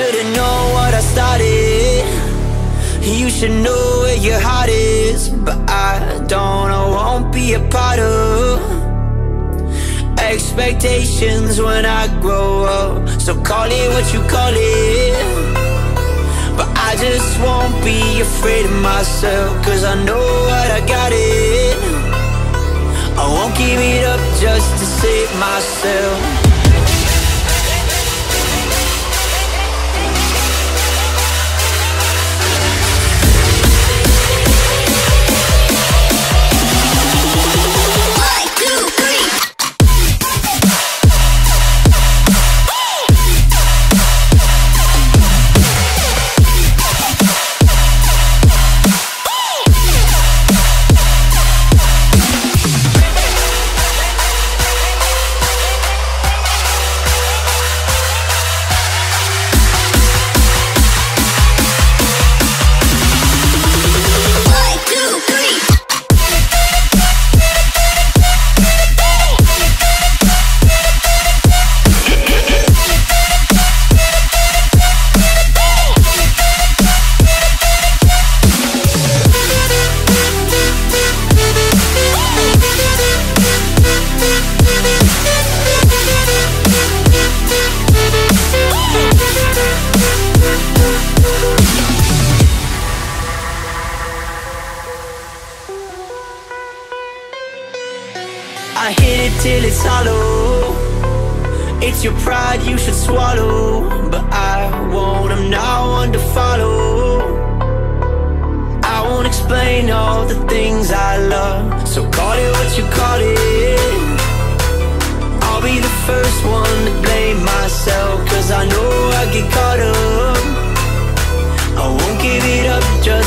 should've known what I started. You should know where your heart is But I don't, I won't be a part of Expectations when I grow up. So call it what you call it. But I just won't be afraid of myself Cause I know what I got it I won't give it up just to save myself I hit it till it's hollow. It's your pride you should swallow. But I won't, I'm not one to follow. I won't explain all the things I love. So call it what you call it. I'll be the first one to blame myself Cause I know I get caught up. I won't give it up just